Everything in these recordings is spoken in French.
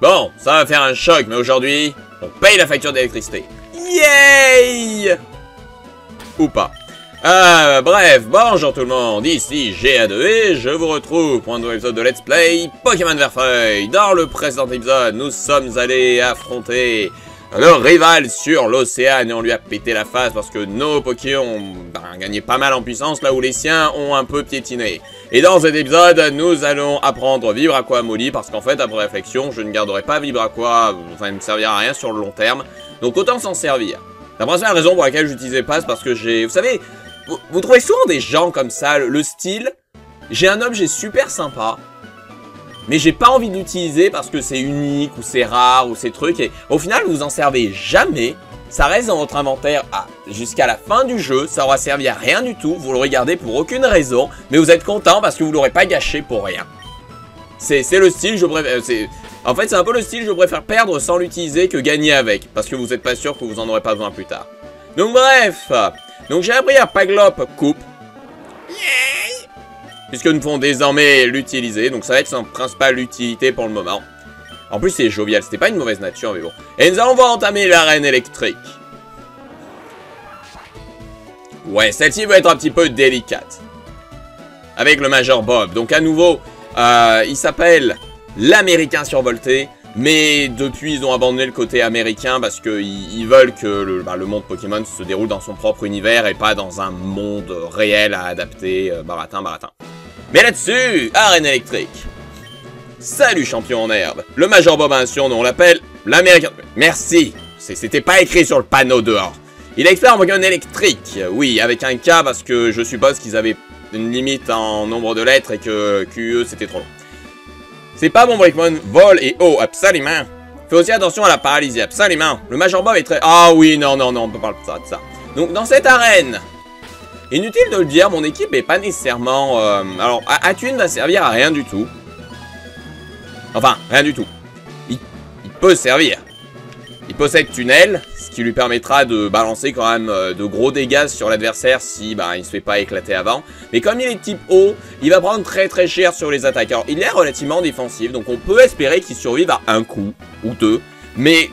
Bon, ça va faire un choc, mais aujourd'hui, on paye la facture d'électricité. Yay Ou pas. Euh, bref, bonjour tout le monde, ici GA2 et je vous retrouve pour un nouvel épisode de Let's Play Pokémon Verfeuille. Dans le précédent épisode, nous sommes allés affronter le rival sur l'océan et on lui a pété la face parce que nos Pokémon ont ben, gagné pas mal en puissance là où les siens ont un peu piétiné. Et dans cet épisode, nous allons apprendre Vibraqua Molly parce qu'en fait, après réflexion, je ne garderai pas Vibraqua, ça ne me servira à rien sur le long terme, donc autant s'en servir. La principale raison pour laquelle j'utilisais pas, c'est parce que j'ai... Vous savez, vous, trouvez souvent des gens comme ça, le, le style, j'ai un objet super sympa, mais j'ai pas envie d'utiliser parce que c'est unique, ou c'est rare, ou c'est truc, et au final, vous en servez jamais, ça reste dans votre inventaire jusqu'à la fin du jeu, ça aura servi à rien du tout, vous le regardez pour aucune raison, mais vous êtes content parce que vous l'aurez pas gâché pour rien. C'est le style, je préfère... En fait, c'est un peu le style, je préfère perdre sans l'utiliser que gagner avec, parce que vous êtes pas sûr que vous en aurez pas besoin plus tard. Donc bref, donc j'ai appris à Paglop Coupe, puisque nous pouvons désormais l'utiliser, donc ça va être son principale utilité pour le moment. En plus, c'est jovial. C'était pas une mauvaise nature, mais bon. Et nous allons voir entamer l'arène électrique. Ouais, celle-ci va être un petit peu délicate. Avec le Major Bob. Donc, à nouveau, euh, il s'appelle l'Américain survolté. Mais depuis, ils ont abandonné le côté américain parce qu'ils ils veulent que le, bah, le, monde Pokémon se déroule dans son propre univers et pas dans un monde réel à adapter, euh, baratin, baratin. Mais là-dessus, arène électrique. Salut champion en herbe. Le Major Bob a un surnom, on l'appelle l'Américain... Merci C'était pas écrit sur le panneau dehors. Il est expert en Pokémon électrique. Oui, avec un K parce que je suppose qu'ils avaient une limite en nombre de lettres et que QE c'était trop long. C'est pas bon Pokémon, vol et eau, absolument. Fais aussi attention à la paralysie, absolument. Le Major Bob est très... Ah oui, non, non, non, on peut parler de ça, de ça. Donc dans cette arène, inutile de le dire, mon équipe est pas nécessairement... Euh... Alors, Atune va servir à rien du tout? Enfin, rien du tout. Il, peut servir. Il possède Tunnel, ce qui lui permettra de balancer quand même euh, de gros dégâts sur l'adversaire si bah, il se fait pas éclater avant. Mais comme il est type haut, il va prendre très très cher sur les attaques. Alors, il est relativement défensif, donc on peut espérer qu'il survive à un coup ou deux. Mais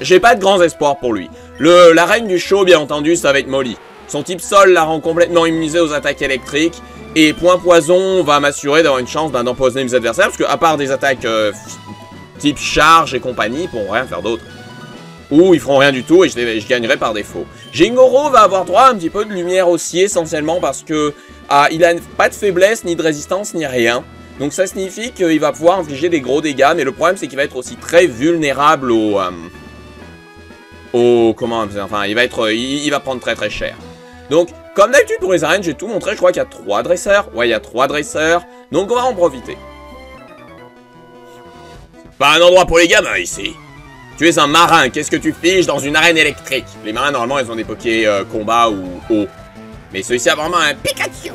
j'ai pas de grands espoirs pour lui. Le, la reine du show, bien entendu, ça va être Molly. Son type sol la rend complètement immunisée aux attaques électriques. Et point poison va m'assurer d'avoir une chance d'empoisonner mes adversaires. Parce que à part des attaques euh, type charge et compagnie, ils pourront rien faire d'autre. Ou ils feront rien du tout et je, gagnerai par défaut. Jingoro va avoir droit à un petit peu de lumière aussi, essentiellement parce que euh, il pas de faiblesse, ni de résistance, ni rien. Donc ça signifie qu'il va pouvoir infliger des gros dégâts. Mais le problème, c'est qu'il va être aussi très vulnérable au... Euh, au... Comment... Enfin, il va être... Il, il va prendre très très cher. Donc, comme d'habitude pour les arènes, j'ai tout montré. Je crois qu'il y a trois dresseurs. Ouais, il y a trois dresseurs. Donc, on va en profiter. Pas un endroit pour les gamins ici. Tu es un marin. Qu'est-ce que tu fiches dans une arène électrique? Les marins, normalement, ils ont des pokés euh, combat ou eau. Mais celui-ci a vraiment un Pikachu.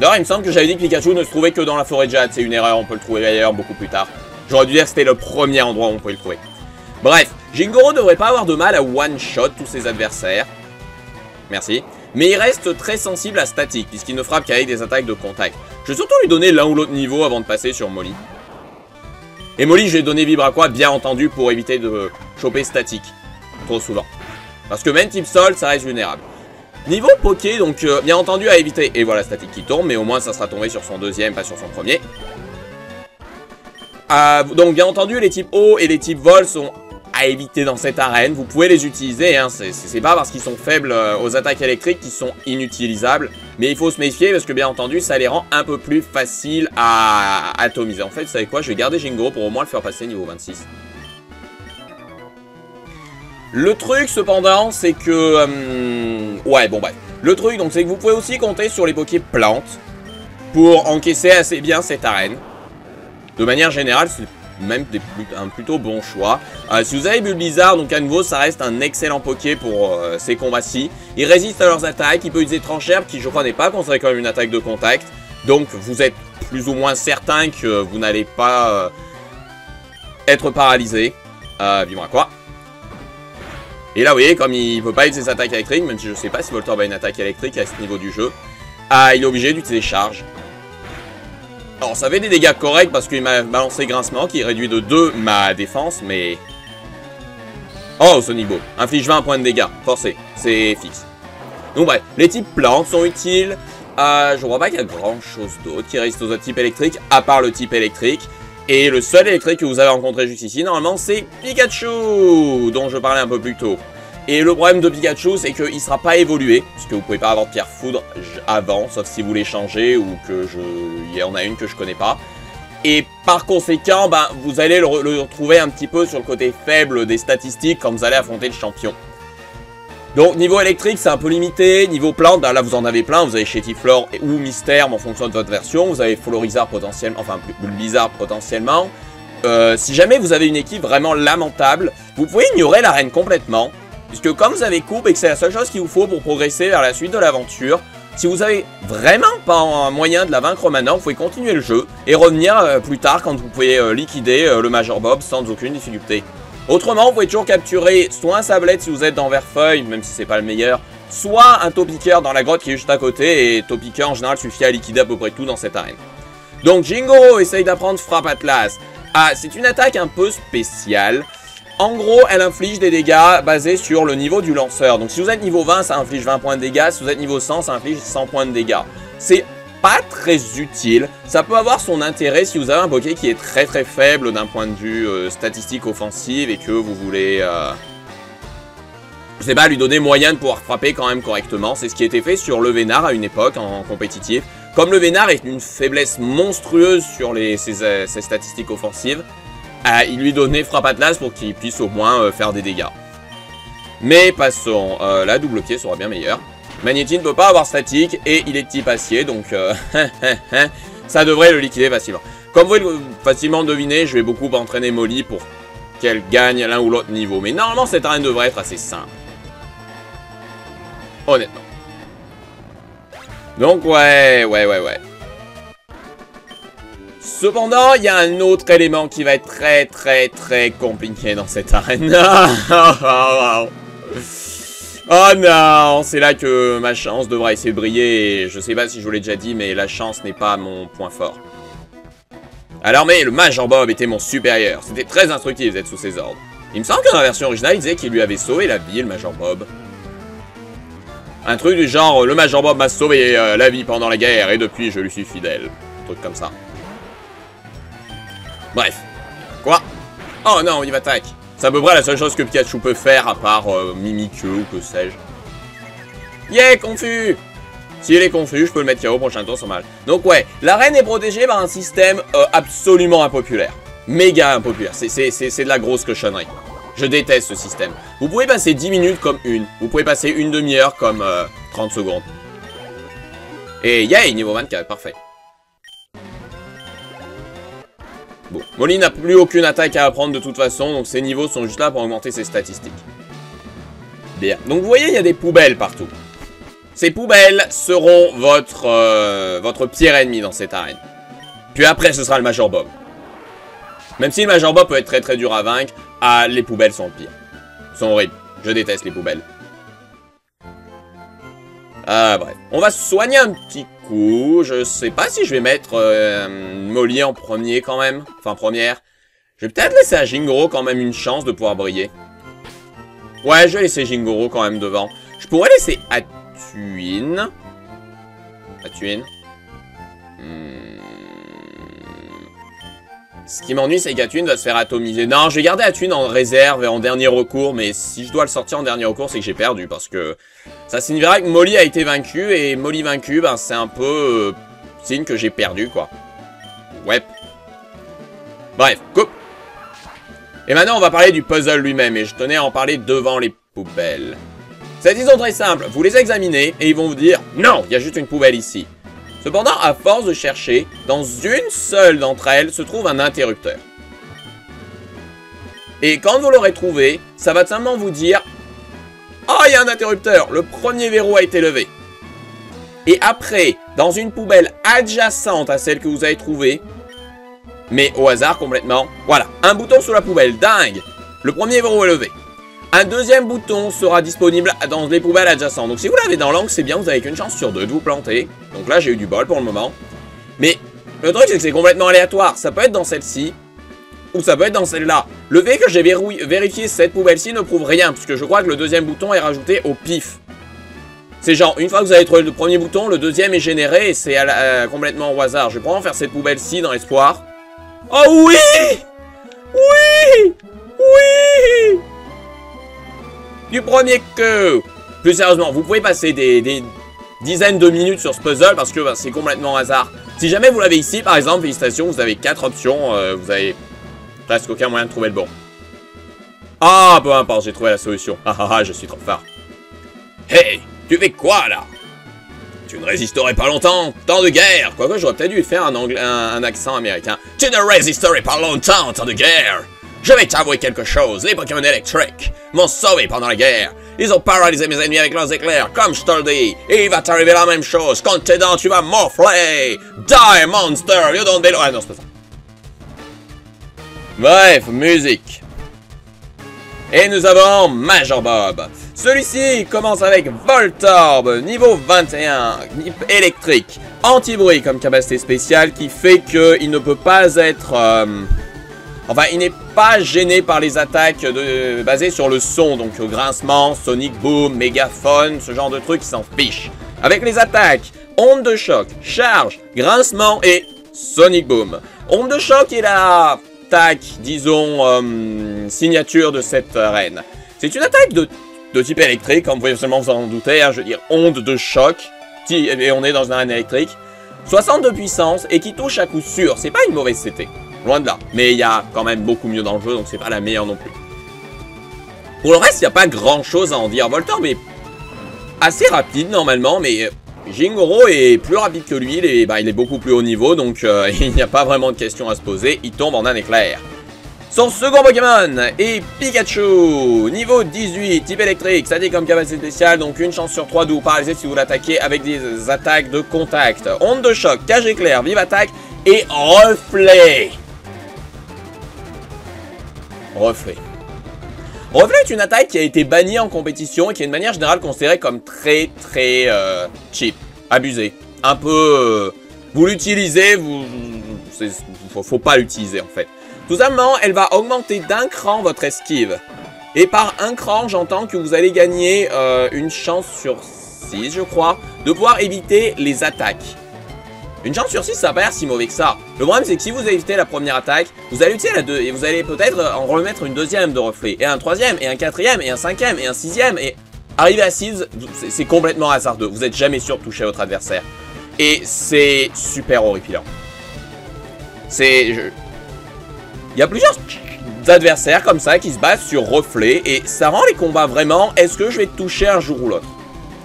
D'ailleurs, il me semble que j'avais dit que Pikachu ne se trouvait que dans la forêt de Jade. C'est une erreur. On peut le trouver ailleurs beaucoup plus tard. J'aurais dû dire que c'était le premier endroit où on pouvait le trouver. Bref, Jingoro devrait pas avoir de mal à one-shot tous ses adversaires. Merci. Mais il reste très sensible à statique, puisqu'il ne frappe qu'avec des attaques de contact. Je vais surtout lui donner l'un ou l'autre niveau avant de passer sur Molly. Et Molly, je vais donner Vibraqua, bien entendu, pour éviter de choper statique. Trop souvent. Parce que même type sol, ça reste vulnérable. Niveau Poké, donc, euh, bien entendu, à éviter. Et voilà, statique qui tombe, mais au moins, ça sera tombé sur son deuxième, pas sur son premier. Euh, donc, bien entendu, les types eau et les types vol sont à éviter dans cette arène. Vous pouvez les utiliser, hein. c'est pas parce qu'ils sont faibles euh, aux attaques électriques qu'ils sont inutilisables. Mais il faut se méfier parce que bien entendu, ça les rend un peu plus faciles à atomiser. En fait, vous savez quoi? Je vais garder Jingo pour au moins le faire passer niveau 26. Le truc, cependant, c'est que... Euh, ouais, bon, bref. Le truc, donc, c'est que vous pouvez aussi compter sur les Poké plantes pour encaisser assez bien cette arène. De manière générale, même un plutôt bon choix. Euh, si vous avez Bulbizarre, donc à nouveau, ça reste un excellent Poké pour euh, ces combats-ci. Il résiste à leurs attaques, il peut utiliser Tranchère, qui je crois n'est pas considéré comme une attaque de contact. Donc vous êtes plus ou moins certain que vous n'allez pas euh, être paralysé. Euh, Dis-moi quoi? Et là, vous voyez, comme il ne peut pas utiliser ses attaques électriques, même si je ne sais pas si Voltorb a une attaque électrique à ce niveau du jeu, ah, il est obligé d'utiliser charge. Alors, ça fait des dégâts corrects parce qu'il m'a balancé grincement qui réduit de 2 ma défense, mais... Oh, Sonic Boom. Inflige 20 points de dégâts. Forcé. C'est fixe. Donc bref, les types plantes sont utiles. Euh, je vois pas qu'il y a grand chose d'autre qui résiste aux autres types électriques, à part le type électrique. Et le seul électrique que vous avez rencontré jusqu'ici, normalement, c'est Pikachu, dont je parlais un peu plus tôt. Et le problème de Pikachu, c'est qu'il ne sera pas évolué, puisque vous pouvez pas avoir de pierre foudre avant, sauf si vous l'échangez ou que je... il y en a une que je connais pas. Et par conséquent, ben, vous allez le, retrouver un petit peu sur le côté faible des statistiques quand vous allez affronter le champion. Donc niveau électrique c'est un peu limité, niveau plante, ben, là vous en avez plein, vous avez Chetiflor ou Mystère en fonction de votre version, vous avez Florizard potentiellement, enfin Blizzard potentiellement. Si jamais vous avez une équipe vraiment lamentable, vous pouvez ignorer l'arène complètement, puisque comme vous avez coupe et que c'est la seule chose qu'il vous faut pour progresser vers la suite de l'aventure, si vous avez vraiment pas un moyen de la vaincre maintenant, vous pouvez continuer le jeu et revenir euh, plus tard quand vous pouvez euh, liquider le Major Bob sans aucune difficulté. Autrement, vous pouvez toujours capturer soit un sablette si vous êtes dans Verfeuille, même si c'est pas le meilleur, soit un Topiqueur dans la grotte qui est juste à côté, et Topiqueur en général suffit à liquider à peu près tout dans cette arène. Donc Jingoro essaye d'apprendre Frappe Atlas. Ah, c'est une attaque un peu spéciale. En gros, elle inflige des dégâts basés sur le niveau du lanceur. Donc si vous êtes niveau 20, ça inflige 20 points de dégâts. Si vous êtes niveau 100, ça inflige 100 points de dégâts. C'est pas très utile. Ça peut avoir son intérêt si vous avez un Poké qui est très très faible d'un point de vue euh, statistique offensive et que vous voulez... Euh, je sais pas, lui donner moyen de pouvoir frapper quand même correctement. C'est ce qui a été fait sur le Vénard à une époque en, compétitif. Comme le Vénard est une faiblesse monstrueuse sur les, ses, euh, statistiques offensives, il lui donnait frappe Atlas pour qu'il puisse au moins faire des dégâts. Mais passons, la double pied sera bien meilleure. Magnéti ne peut pas avoir statique et il est type acier, donc euh, ça devrait le liquider facilement. Comme vous pouvez facilement deviner, je vais beaucoup entraîner Molly pour qu'elle gagne l'un ou l'autre niveau. Mais normalement, cette arène devrait être assez simple. Honnêtement. Donc ouais, ouais, ouais, ouais. Cependant, il y a un autre élément qui va être très, très, très compliqué dans cette arène. Oh non, c'est là que ma chance devra essayer de briller je sais pas si je vous l'ai déjà dit, mais la chance n'est pas mon point fort. Alors mais le Major Bob était mon supérieur, c'était très instructif d'être sous ses ordres. Il me semble que la version originale, il disait qu'il lui avait sauvé la vie, le Major Bob. Un truc du genre, le Major Bob m'a sauvé euh, la vie pendant la guerre et depuis je lui suis fidèle. Un truc comme ça. Bref. Quoi? Oh non, il m'attaque c'est à peu près la seule chose que Pikachu peut faire, à part euh, Mimikyu ou que sais-je. Yeah, confus S'il est confus, je peux le mettre KO prochain tour sans mal. Donc ouais, l'arène est protégée par un système euh, absolument impopulaire. Méga impopulaire. C'est de la grosse cochonnerie. Je déteste ce système. Vous pouvez passer 10 minutes comme une. Vous pouvez passer une demi-heure comme 30 euh, secondes. Et yay, niveau 24, parfait. Molly n'a plus aucune attaque à apprendre de toute façon, donc ses niveaux sont juste là pour augmenter ses statistiques. Bien. Donc vous voyez, il y a des poubelles partout. Ces poubelles seront votre, euh, votre pire ennemi dans cette arène. Puis après, ce sera le Major Bob. Même si le Major Bob peut être très très dur à vaincre, ah, les poubelles sont pires. sont horribles. Je déteste les poubelles. Ah, bref. On va soigner un petit coup. Je sais pas si je vais mettre euh, Molly en premier quand même. Enfin, première. Je vais peut-être laisser à Jingoro quand même une chance de pouvoir briller. Ouais, je vais laisser Jingoro quand même devant. Je pourrais laisser Atuin. Atuin. Hmm. Ce qui m'ennuie, c'est qu'Atuin va se faire atomiser. Non, je vais garder en réserve et en dernier recours, mais si je dois le sortir en dernier recours, c'est que j'ai perdu, parce que ça signifiera que Molly a été vaincu, et Molly vaincu, ben, c'est un peu euh, signe que j'ai perdu, quoi. Ouais. Bref, coupe Et maintenant, on va parler du puzzle lui-même, et je tenais à en parler devant les poubelles. C'est disons très simple, vous les examinez, et ils vont vous dire « Non, il y a juste une poubelle ici ». Cependant, à force de chercher, dans une seule d'entre elles se trouve un interrupteur. Et quand vous l'aurez trouvé, ça va simplement vous dire « Oh, il y a un interrupteur Le premier verrou a été levé !» Et après, dans une poubelle adjacente à celle que vous avez trouvée, mais au hasard complètement, voilà, un bouton sur la poubelle, dingue Le premier verrou est levé. Un deuxième bouton sera disponible dans les poubelles adjacentes. Donc si vous l'avez dans l'angle, c'est bien, vous avez qu'une chance sur deux de vous planter. Donc là, j'ai eu du bol pour le moment. Mais Le truc, c'est que c'est complètement aléatoire. Ça peut être dans celle-ci, ou ça peut être dans celle-là. Le fait que j'ai vérifié cette poubelle-ci ne prouve rien, puisque je crois que le deuxième bouton est rajouté au pif. C'est genre, une fois que vous avez trouvé le premier bouton, le deuxième est généré et c'est complètement au hasard. Je vais probablement faire cette poubelle-ci dans l'espoir. Oh oui Oui Oui Du premier que... Plus sérieusement, vous pouvez passer des, dizaines de minutes sur ce puzzle parce que bah, c'est complètement hasard. Si jamais vous l'avez ici, par exemple, félicitations, vous avez quatre options, euh, vous avez presque aucun moyen de trouver le bon. Ah, peu importe, j'ai trouvé la solution. Ah ah ah, je suis trop fort. Hey, tu fais quoi là? Tu ne résisterais pas longtemps, temps de guerre Quoique j'aurais peut-être dû faire un, un, accent américain. Tu ne résisterais pas longtemps, temps de guerre Je vais t'avouer quelque chose, les Pokémon électriques m'ont sauvé pendant la guerre. Ils ont paralysé mes ennemis avec leurs éclairs, comme je te le dis. Et il va t'arriver la même chose. Quand t'es dents, tu vas morfler. Die, monster. You don't belong. Ah non, c'est pas ça. Bref, musique. Et nous avons Major Bob. Celui-ci commence avec Voltorb, niveau 21, électrique, anti-bruit comme capacité spéciale qui fait qu'il ne peut pas être... Euh, enfin, il n'est pas gêné par les attaques basées sur le son, donc grincement, sonic boom, mégaphone, ce genre de trucs, il s'en fiche. Avec les attaques, onde de choc, charge, grincement et sonic boom. Onde de choc est la disons, euh, signature de cette reine. C'est une attaque de, type électrique, comme vous seulement vous en douter, hein, je veux dire, onde de choc, et on est dans une arène électrique. 60 de puissance et qui touche à coup sûr, c'est pas une mauvaise CT, loin de là. Mais il y a quand même beaucoup mieux dans le jeu, donc c'est pas la meilleure non plus. Pour le reste, il n'y a pas grand chose à en dire. Voltor, mais assez rapide normalement, mais Jingoro est plus rapide que lui, il est, bah, il est beaucoup plus haut niveau, donc euh, il n'y a pas vraiment de questions à se poser, il tombe en un éclair. Son second Pokémon est Pikachu, niveau 18, type électrique, ça dit comme capacité spéciale, donc une chance sur 3 de vous paralyser si vous l'attaquez avec des attaques de contact. Onde de choc, cage éclair, vive attaque et reflet. Reflet. Reflet est une attaque qui a été bannie en compétition et qui est de manière générale considérée comme très très euh, cheap, abusée. Un peu... Euh, vous l'utilisez, vous... Faut, faut pas l'utiliser en fait. Tout simplement, elle va augmenter d'un cran votre esquive. Et par un cran, j'entends que vous allez gagner euh, une chance sur 6, je crois, de pouvoir éviter les attaques. Une chance sur 6, ça va pas l'air si mauvais que ça. Le problème, c'est que si vous évitez la première attaque, vous allez utiliser la deux, et vous allez peut-être en remettre une deuxième de reflet, et un troisième, et un quatrième, et un cinquième, et un sixième, et arriver à 6, c'est complètement hasardeux. Vous êtes jamais sûr de toucher votre adversaire. Et c'est super horripilant. C'est... Il y a plusieurs adversaires comme ça qui se battent sur reflet, et ça rend les combats vraiment, est-ce que je vais te toucher un jour ou l'autre?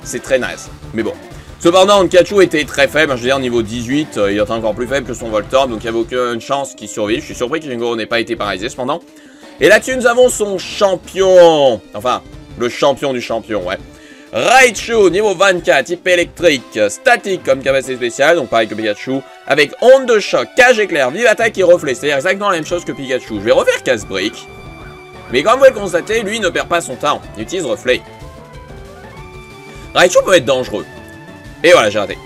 C'est très nice. Mais bon. Cependant, Pikachu était très faible, je veux dire, niveau 18, euh, il est encore plus faible que son Voltorb, donc il n'y avait aucune chance qu'il survive. Je suis surpris que Jingo n'ait pas été paralysé, cependant. Et là-dessus, nous avons son champion, enfin, le champion du champion, ouais. Raichu, niveau 24, type électrique, statique comme capacité spéciale, donc pareil que Pikachu, avec onde de choc, cage éclair, vive attaque et reflet, c'est exactement la même chose que Pikachu. Je vais refaire casse-brique, mais comme vous le constater, lui ne perd pas son temps, il utilise reflet. Raichu peut être dangereux, et voilà, j'ai raté.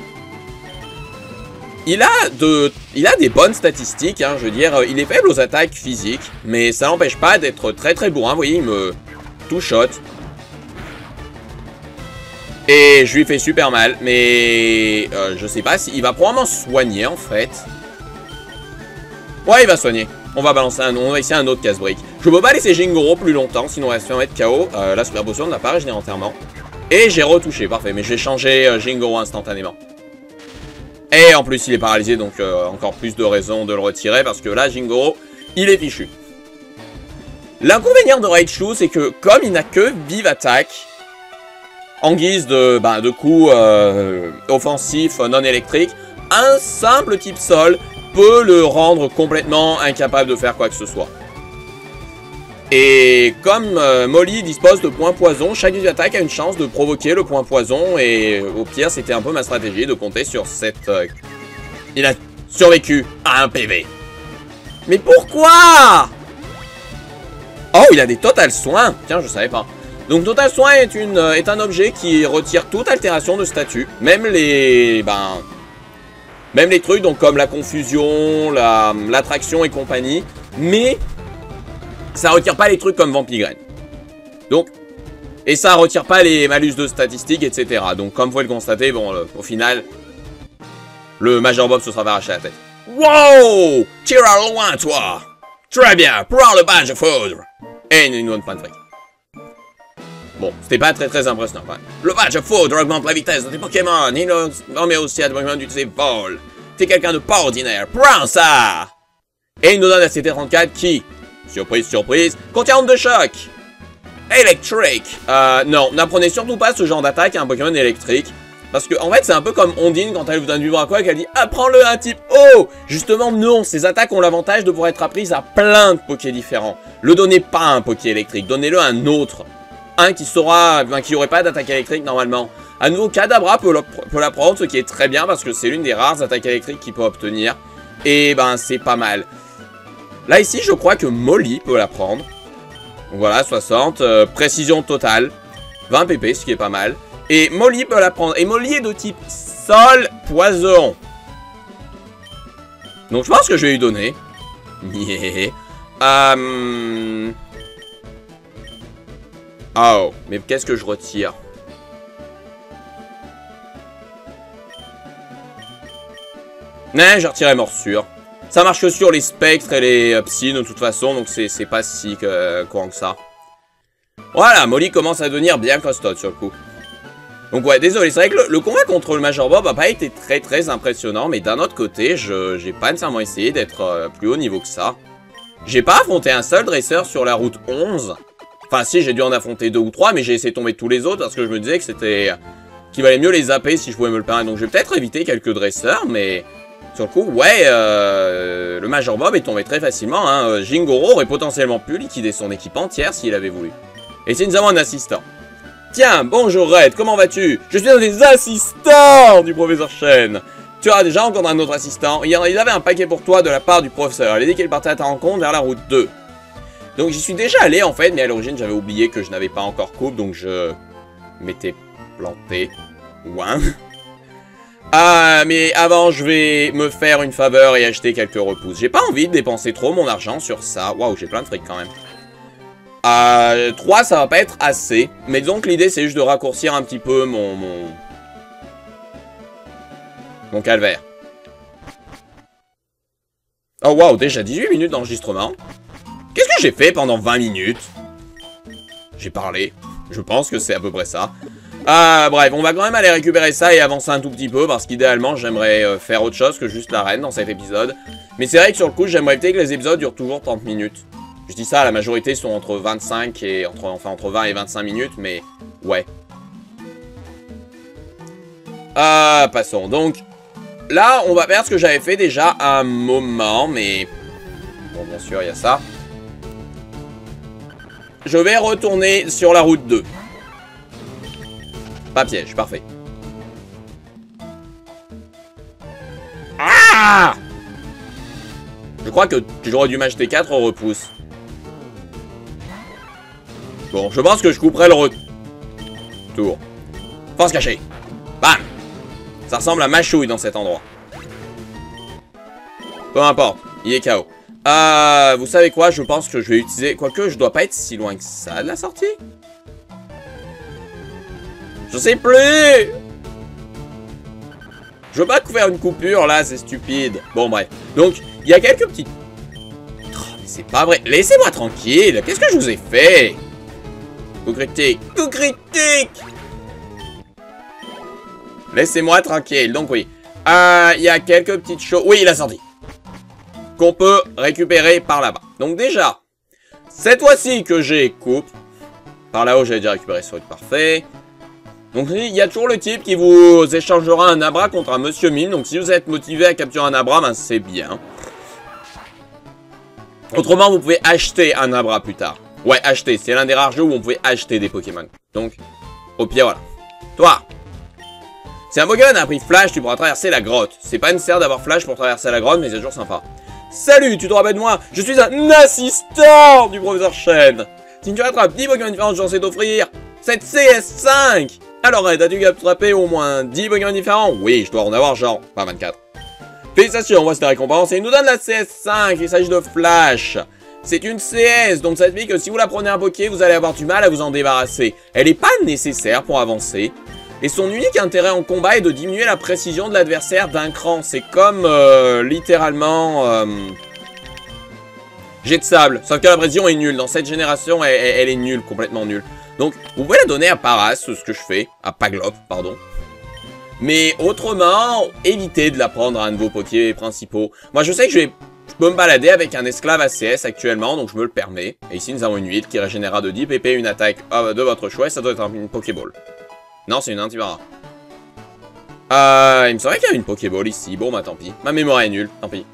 Il a, de, il a des bonnes statistiques, hein, je veux dire, il est faible aux attaques physiques, mais ça n'empêche pas d'être très très bourrin, vous voyez, il me two-shot. Et je lui fais super mal, mais euh, je sais pas s'il va probablement soigner en fait. Ouais, il va soigner. On va balancer un, on va essayer un autre casse-brique. Je peux pas laisser Jingoro plus longtemps, sinon on va se faire mettre KO. Euh, la super potion ne l'a régénéré entièrement. Et j'ai retouché, parfait. Mais j'ai changé euh, Jingo instantanément. Et en plus, il est paralysé, donc euh, encore plus de raisons de le retirer, parce que là, Jingo, il est fichu. L'inconvénient de Raichu, c'est que comme il n'a que vive attaque, en guise de, bah, de coups euh, offensifs non électriques, un simple type sol peut le rendre complètement incapable de faire quoi que ce soit. Et comme euh, Molly dispose de points poison, chaque attaque a une chance de provoquer le point poison. Et au pire, c'était un peu ma stratégie de compter sur cette... Euh, il a survécu à un PV. Mais pourquoi? Oh, il a des total soins Tiens, je savais pas. Donc total soin est, une, euh, est un objet qui retire toute altération de statut. Même les... Ben... Même les trucs, donc comme la confusion, l'attraction et compagnie. Mais ça retire pas les trucs comme Vampigraine. Donc, et ça retire pas les malus de statistiques, etc. Donc comme vous pouvez le constater, bon, euh, au final, le Major Bob se sera arraché la tête. Wow Tire loin, toi Très bien, prends le badge foudre Et une, de fric. Bon, c'était pas très très impressionnant. Le badge foudre augmente la vitesse de tes Pokémon, il met aussi à tes Pokémon d'utiliser vol. T'es quelqu'un de pas ordinaire, prends ça Et il nous donne la CT34 qui, surprise surprise, contient de choc Electric Euh, non, n'apprenez surtout pas ce genre d'attaque à un Pokémon électrique. Parce que, en fait, c'est un peu comme Ondine quand elle vous donne du bras quoi, qu'elle dit Apprends-le un type Oh Justement, non, ces attaques ont l'avantage de pouvoir être apprises à plein de Poké différents. Le donnez pas à un Poké électrique, donnez-le à un autre. Un qui saura, enfin, qui aurait pas d'attaque électrique normalement. À nouveau, Kadabra peut l'apprendre, ce qui est très bien parce que c'est l'une des rares attaques électriques qu'il peut obtenir. Et ben, c'est pas mal. Là, ici, je crois que Molly peut l'apprendre. Donc voilà, 60. Euh, précision totale. 20 pp, ce qui est pas mal. Et Molly peut la prendre. Et Molly est de type sol, poison. Donc je pense que je vais lui donner. Yeah. Um... Oh, mais qu'est-ce que je retire? Non, j'ai retiré morsure. Ça marche que sur les spectres et les psy de toute façon, donc c'est pas si que, courant que ça. Voilà, Molly commence à devenir bien costaud sur le coup. Donc ouais, désolé, c'est vrai que le, combat contre le Major Bob a pas été très très impressionnant, mais d'un autre côté, j'ai pas nécessairement essayé d'être euh, plus haut niveau que ça. J'ai pas affronté un seul dresseur sur la route 11. Enfin si, j'ai dû en affronter deux ou trois, mais j'ai essayé de tomber tous les autres parce que je me disais que c'était... qu'il valait mieux les zapper si je pouvais me le permettre. Donc je vais peut-être éviter quelques dresseurs, mais... Sur le coup, ouais, euh, le Major Bob est tombé très facilement. Hein. Euh, Jingoro aurait potentiellement pu liquider son équipe entière s'il avait voulu. Et si nous avons un assistant. Tiens, bonjour Red, comment vas-tu? Je suis un des assistants du professeur Shen. Tu as déjà rencontré un autre assistant. Il avait un paquet pour toi de la part du professeur. Il a dit qu'il partait à ta rencontre vers la route 2. Donc j'y suis déjà allé en fait, mais à l'origine j'avais oublié que je n'avais pas encore coupe, donc je m'étais planté. Ouin. Ah, mais avant, je vais me faire une faveur et acheter quelques repousses. J'ai pas envie de dépenser trop mon argent sur ça. Waouh, j'ai plein de fric quand même. Euh, 3, ça va pas être assez. Mais donc l'idée, c'est juste de raccourcir un petit peu mon... Mon, mon calvaire. Oh, waouh, déjà 18 minutes d'enregistrement. Qu'est-ce que j'ai fait pendant 20 minutes? J'ai parlé. Je pense que c'est à peu près ça. Ah, bref, on va quand même aller récupérer ça et avancer un tout petit peu, parce qu'idéalement, j'aimerais euh, faire autre chose que juste la reine dans cet épisode. Mais c'est vrai que sur le coup, j'aimerais éviter que les épisodes durent toujours 30 minutes. Je dis ça, la majorité sont entre 25 et... Entre, enfin, entre 20 et 25 minutes, mais... Ouais. Ah, passons. Donc, là, on va faire ce que j'avais fait déjà un moment, mais... Bon, bien sûr, il y a ça. Je vais retourner sur la route 2. Pas piège, parfait. Ah Je crois que j'aurais dû m'acheter 4 repousse. Bon, je pense que je couperai le retour. Force cachée. Bam Ça ressemble à machouille dans cet endroit. Peu importe, il est KO. Euh, vous savez quoi, je pense que je vais utiliser... Quoique, je dois pas être si loin que ça de la sortie. Je sais plus Je veux pas faire une coupure, là, c'est stupide. Bon, bref. Donc, il y a quelques petites... Oh, c'est pas vrai. Laissez-moi tranquille. Qu'est-ce que je vous ai fait? Coup critique. Coup critique Laissez-moi tranquille. Donc, oui. Euh, il y a quelques petites choses... Oui, il a sorti. Qu'on peut récupérer par là-bas. Donc, déjà, cette fois-ci que j'ai coupe... Par là-haut, j'ai déjà récupéré ce truc parfait. Donc il y a toujours le type qui vous échangera un Abra contre un Monsieur Mime. Donc si vous êtes motivé à capturer un Abra, ben c'est bien. Autrement, vous pouvez acheter un Abra plus tard. Ouais, acheter. C'est l'un des rares jeux où on pouvait acheter des Pokémon. Donc, au pire, voilà. Toi Si un Pokémon a un prix Flash, tu pourras traverser la grotte. C'est pas nécessaire d'avoir Flash pour traverser la grotte, mais c'est toujours sympa. Salut, tu te rappelles de moi? Je suis un assistant du professeur Shen. Si tu attrapes 10 Pokémon différents, j'en sais t'offrir cette CS5 alors, as-tu attrapé au moins 10 Pokémon différents Oui, je dois en avoir genre, pas 24. Félicitations, on voit cette récompense et il nous donne la CS5, il s'agit de Flash. C'est une CS, donc ça signifie que si vous la prenez un Poké, vous allez avoir du mal à vous en débarrasser. Elle n'est pas nécessaire pour avancer. Et son unique intérêt en combat est de diminuer la précision de l'adversaire d'un cran. C'est comme, euh, littéralement... Euh, jet de sable, sauf que la précision est nulle. Dans cette génération, elle, est nulle, complètement nulle. Donc, vous pouvez la donner à Paras, ce que je fais, à Paglop, pardon. Mais autrement, évitez de la prendre à un de vos poké principaux. Moi, je sais que je, vais, peux me balader avec un esclave ACS actuellement, donc je me le permets. Et ici, nous avons une huile qui régénérera de 10 PP une attaque euh, de votre choix, et ça doit être une Pokéball. Non, c'est une Antibara. Euh, il me semblait qu'il y avait une Pokéball ici. Bon, bah tant pis. Ma mémoire est nulle, tant pis.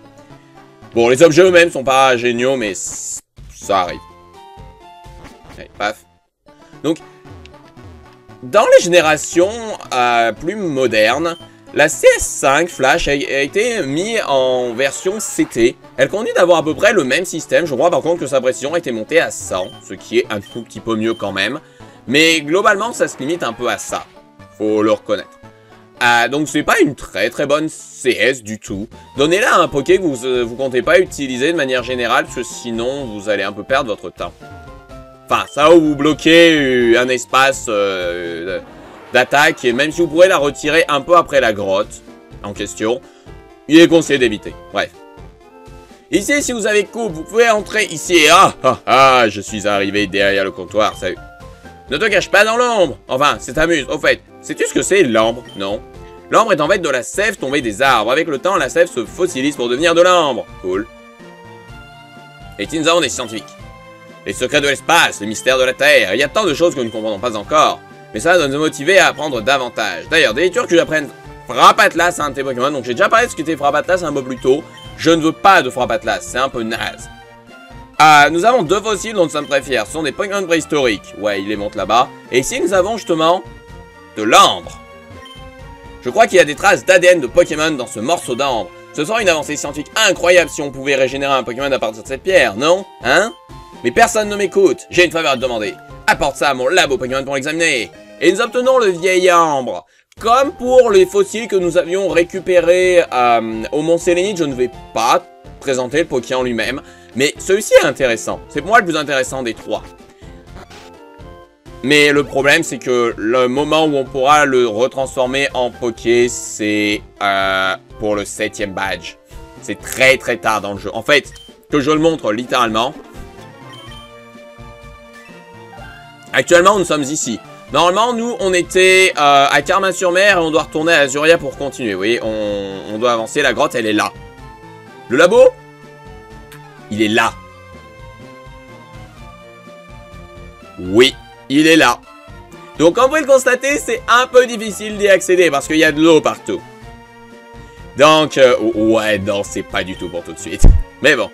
Bon, les objets eux-mêmes sont pas géniaux, mais ça arrive. Allez, paf. Donc, dans les générations euh, plus modernes, la CS5 Flash a, été mise en version CT. Elle continue d'avoir à peu près le même système. Je crois par contre que sa précision a été montée à 100, ce qui est un tout petit peu mieux quand même. Mais globalement, ça se limite un peu à ça. Faut le reconnaître. Ah, donc c'est pas une très très bonne CS du tout. Donnez-la à un Poké que vous, euh, vous comptez pas utiliser de manière générale, parce que sinon vous allez un peu perdre votre temps. Enfin, ça où vous bloquez un espace euh, d'attaque, et même si vous pourrez la retirer un peu après la grotte en question, il est conseillé d'éviter. Bref. Ici, si vous avez coupe, vous pouvez entrer ici ah, ah, ah, je suis arrivé derrière le comptoir, salut. Ne te cache pas dans l'ombre Enfin, c'est amuse. Au fait, sais-tu ce que c'est l'ambre Non. L'ambre est en fait de la sève tombée des arbres. Avec le temps, la sève se fossilise pour devenir de l'ambre. Cool. Et nous avons des scientifiques. Les secrets de l'espace, les mystères de la Terre. Il y a tant de choses que nous ne comprenons pas encore. Mais ça doit nous motiver à apprendre davantage. D'ailleurs, des lectures que j'apprenne Frappe Atlas un de tes Pokémon. Donc j'ai déjà parlé de ce qu'était Frappe Atlas un peu plus tôt. Je ne veux pas de Frappe Atlas. C'est un peu naze. Ah, nous avons deux fossiles dont nous sommes très fiers. Ce sont des Pokémon préhistoriques. Ouais, il les monte là-bas. Et ici, nous avons justement de l'ambre. Je crois qu'il y a des traces d'ADN de Pokémon dans ce morceau d'ambre. Ce serait une avancée scientifique incroyable si on pouvait régénérer un Pokémon à partir de cette pierre, non? Hein? Mais personne ne m'écoute. J'ai une faveur à te demander. Apporte ça à mon labo Pokémon pour l'examiner. Et nous obtenons le vieil ambre. Comme pour les fossiles que nous avions récupérés euh, au Mont Sélénite, je ne vais pas présenter le Pokémon lui-même. Mais celui-ci est intéressant. C'est pour moi le plus intéressant des trois. Mais le problème, c'est que le moment où on pourra le retransformer en Poké, c'est euh, pour le septième badge. C'est très très tard dans le jeu. En fait, que je le montre littéralement. Actuellement, nous sommes ici. Normalement, nous, on était euh, à Carmin-sur-Mer et on doit retourner à Azuria pour continuer. Vous voyez, on, doit avancer. La grotte, elle est là. Le labo il est là. Oui, il est là. Donc comme vous pouvez le constater, c'est un peu difficile d'y accéder parce qu'il y a de l'eau partout. Donc, euh, ouais, non, c'est pas du tout pour tout de suite. Mais bon.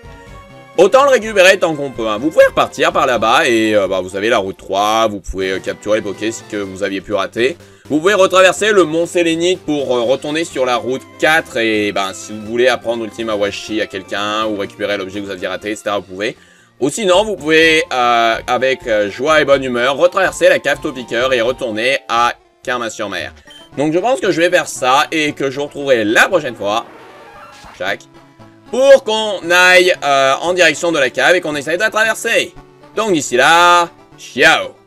Autant le récupérer tant qu'on peut. Hein. Vous pouvez repartir par là-bas et euh, bah, vous avez la route 3, vous pouvez euh, capturer les Pokés que vous aviez pu rater. Vous pouvez retraverser le mont Sélénite pour retourner sur la route 4 et ben, si vous voulez apprendre Ultima Washi à quelqu'un ou récupérer l'objet que vous aviez raté, etc. vous pouvez. Ou sinon, vous pouvez, avec joie et bonne humeur, retraverser la cave Topiqueur et retourner à Carmin-sur-Mer. Donc je pense que je vais faire ça et que je vous retrouverai la prochaine fois. Jack pour qu'on aille euh, en direction de la cave et qu'on essaye de la traverser. Donc d'ici là, ciao